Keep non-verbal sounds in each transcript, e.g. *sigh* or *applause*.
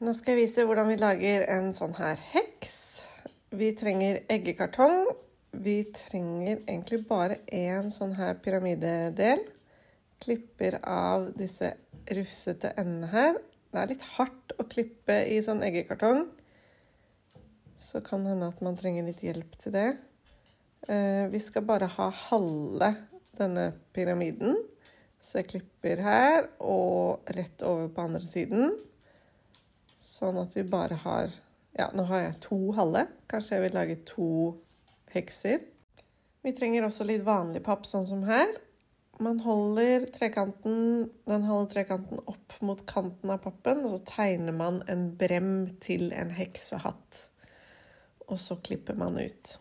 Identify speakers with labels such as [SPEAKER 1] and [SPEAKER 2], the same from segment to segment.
[SPEAKER 1] Nå skal jeg vise hvordan vi lager en sånn her heks. Vi trenger eggekartong. Vi trenger egentlig bare én sånn her pyramidedel. Klipper av disse rufsete endene her. Det er litt hardt å klippe i sånn eggekartong. Så kan det hende at man trenger litt hjelp til det. Eh, vi skal bare ha halve denne pyramiden. Så jeg klipper her og rett over på andre siden. Sånn at vi bare har Ja, nå har jeg to halve. Kanskje jeg vil lage to hekser. Vi trenger også litt vanlig papp, sånn som her. Man holder trekanten, den halve trekanten opp mot kanten av pappen, og så tegner man en brem til en heksehatt. Og så klipper man ut.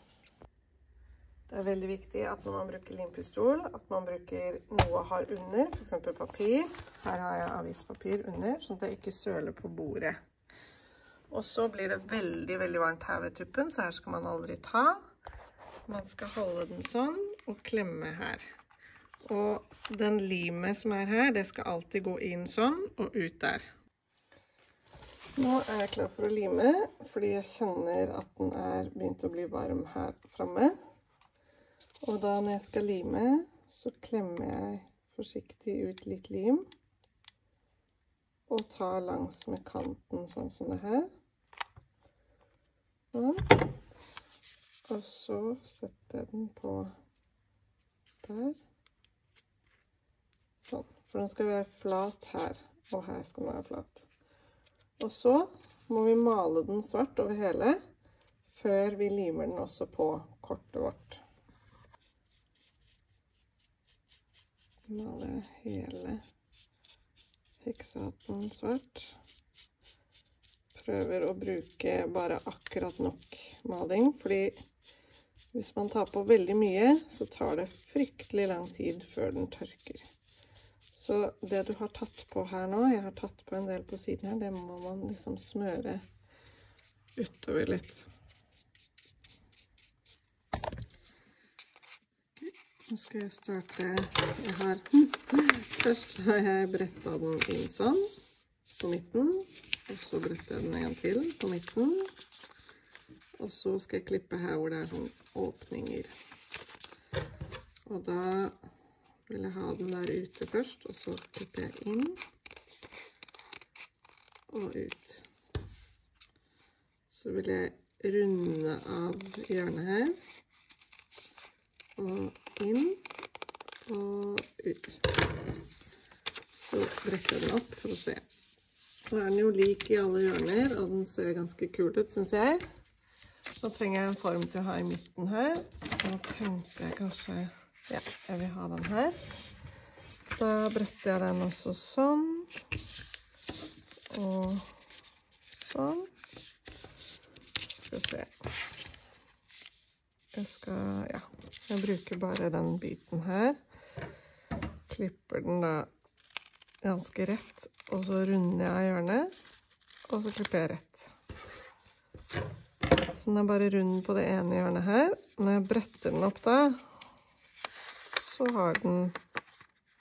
[SPEAKER 1] Det er veldig viktig at når man bruker limpistol, at man bruker noe har under, f.eks. papir. Her har jeg avispapir under, sånn at det ikke søler på bordet. Og så blir det veldig, veldig varmt her ved tuppen, så her skal man aldri ta. Man skal holde den sånn og klemme her. Og den limet som er her, det skal alltid gå inn sånn og ut der. Nå er jeg klar for å lime, fordi jeg kjenner at den er begynt å bli varm her fremme. Og da når jeg skal lime, så klemmer jeg forsiktig ut litt lim. Og tar langs med kanten sånn som det her. Sånn. Og så setter jeg den på der. Sånn. For den skal være flat her, og her skal den være flat. Og så må vi male den svart over hele, før vi limer den også på kortet vårt. Male hele heksehatten svart prøver å bruke bare akkurat nok maling, fordi hvis man tar på veldig mye, så tar det fryktelig lang tid før den tørker. Så det du har tatt på her nå, jeg har tatt på en del på siden her, det må man liksom smøre utover litt. Nå skal jeg starte har, *laughs* Først har jeg bretta den inn sånn på midten. Og så bretter jeg den en til på midten. Og så skal jeg klippe her hvor det er sånn åpninger. Og da vil jeg ha den der ute først, og så klipper jeg inn og ut. Så vil jeg runde av hjørnet her. Og inn og ut. Så bretter jeg den opp for å se. Nå er den jo lik i alle hjørner, og den ser ganske kul ut, synes jeg. Nå trenger jeg en form til å ha i midten her. Nå tenkte jeg kanskje, ja, jeg vil ha den her. Da bretter jeg den også sånn. Og sånn. Skal se. Jeg skal, ja, jeg bruker bare den biten her. Klipper den da ganske rett, og så runder jeg hjørnet, og så klipper jeg rett. Så den er bare rund på det ene hjørnet her. Når jeg bretter den opp da, så har den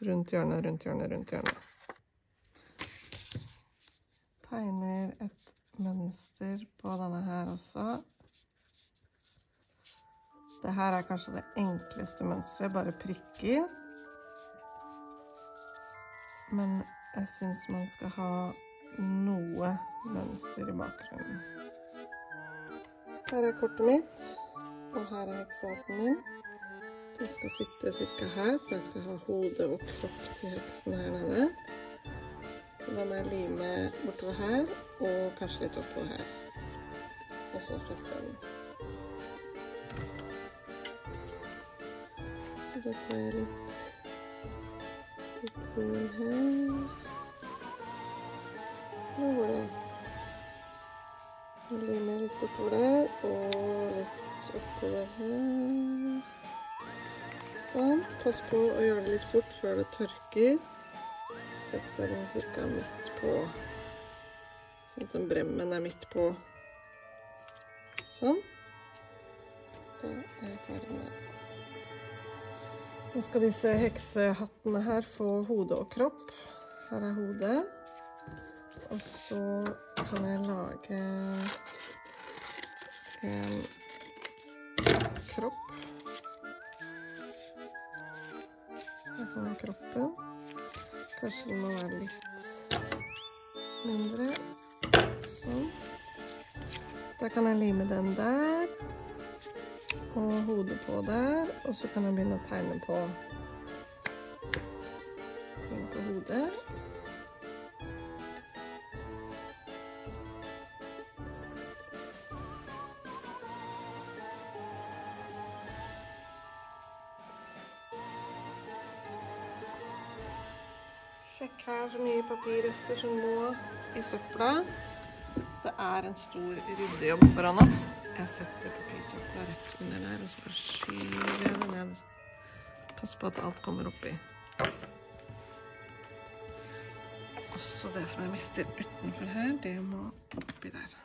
[SPEAKER 1] rundt hjørnet, rundt hjørnet, rundt hjørnet. Tegner et mønster på denne her også. Det her er kanskje det enkleste mønstret, bare prikker. Men jeg syns man skal ha noe mønster i bakgrunnen. Her er kortet mitt, og her er heksehatten min. Den skal sitte ca. her, for jeg skal ha hode og kropp til heksen her nede. Så da må jeg lime bortover her, og kanskje litt oppover her. Og så fester den. Så da tar jeg litt inn her. Nå var det Nå limer jeg litt bortover der, og litt oppover her. Sånn. Pass på å gjøre det litt fort før det tørker. Setter den cirka midt på, sånn at den bremmen er midt på. Sånn. Da er jeg ferdig med det. Nå skal disse heksehattene her få hode og kropp. Her er hodet. Og så kan jeg lage en kropp. Her kan jeg kroppen. Kanskje den må være litt mindre. Sånn. Da kan jeg lime den der. Og hodet på der. Og så kan jeg begynne å tegne på ting på hodet. Sjekk her så mye papirrester som må i søpla. Det er en stor ryddejobb foran oss. Jeg setter papirsøpla rett under der, og så bare skyver jeg det ned. Pass på at alt kommer oppi. Også det som jeg mister utenfor her, det må oppi der.